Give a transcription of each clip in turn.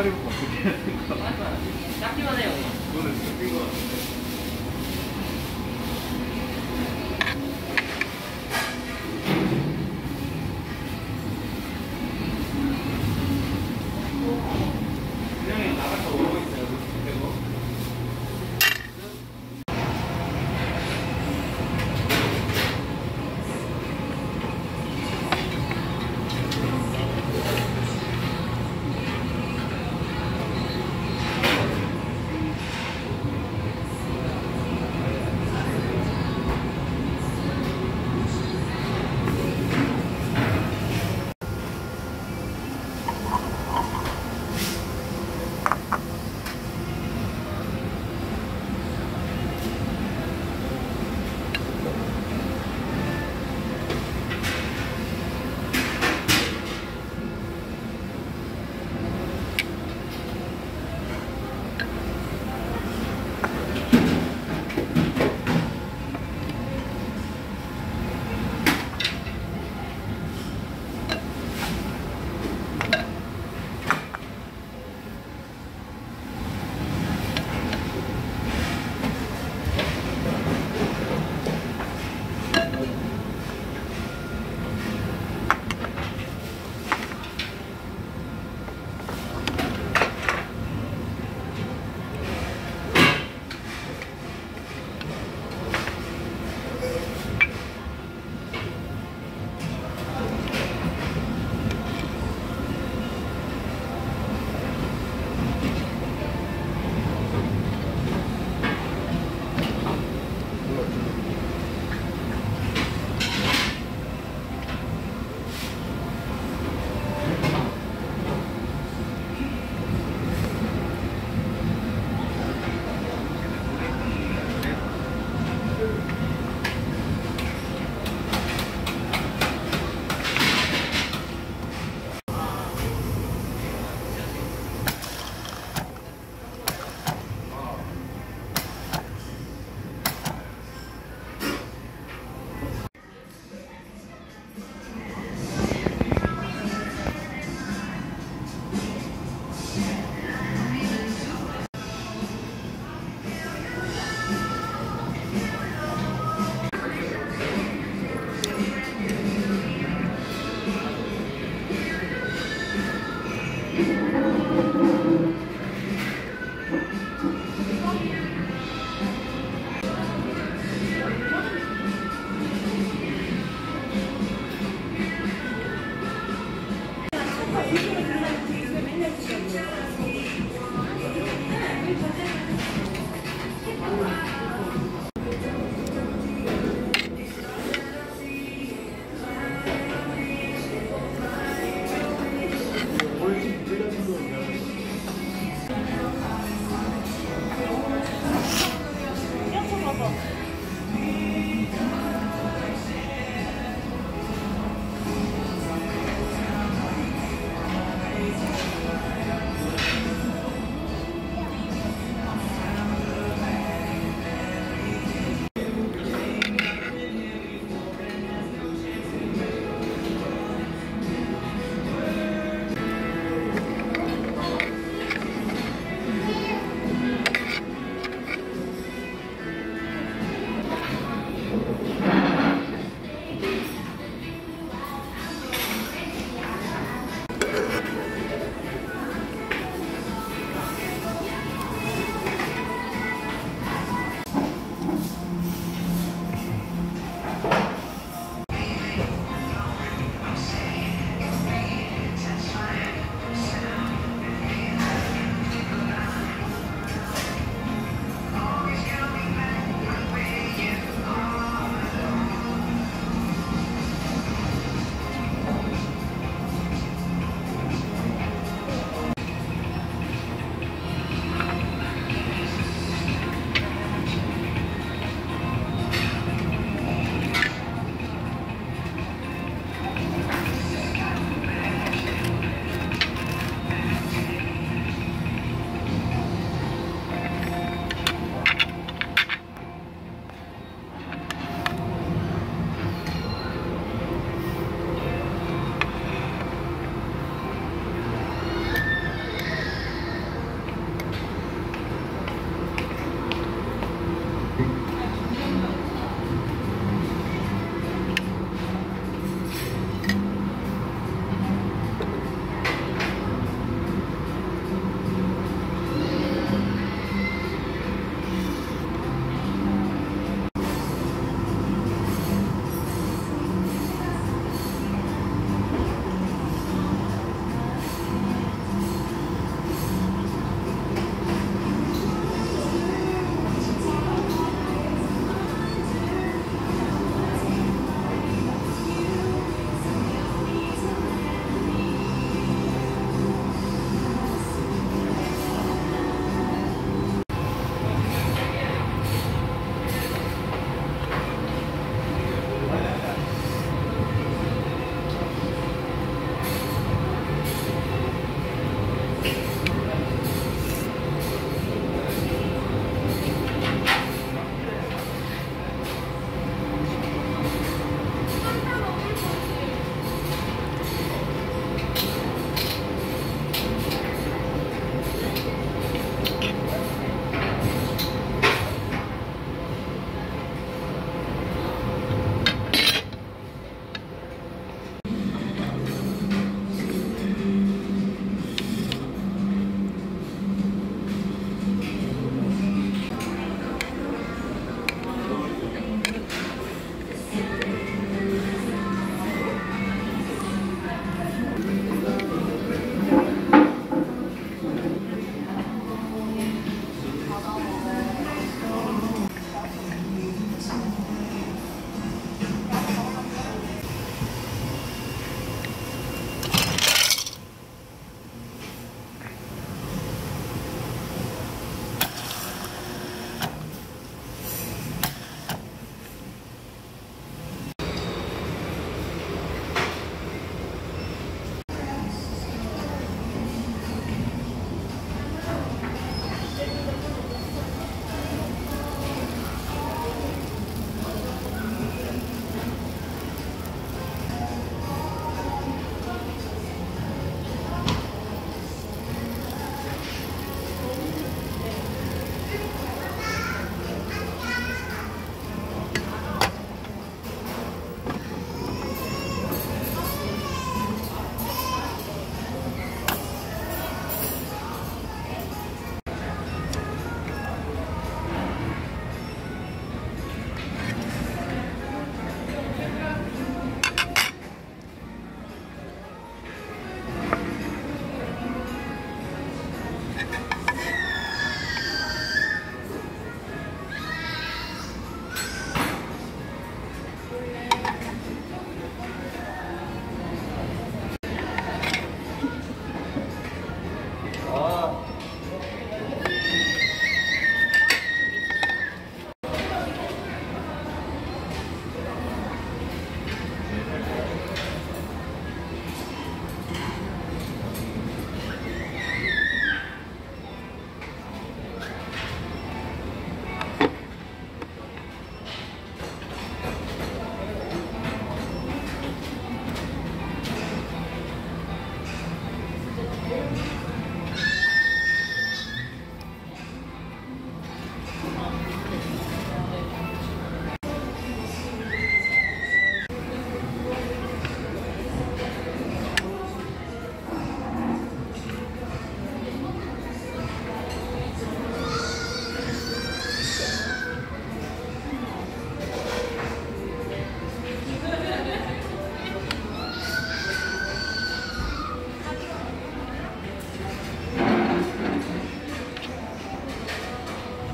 빠리고 바꾸게 해야 될거 맞아. 작기만 해요. 그거는 뜯긴 거 같아.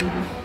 Mm-hmm.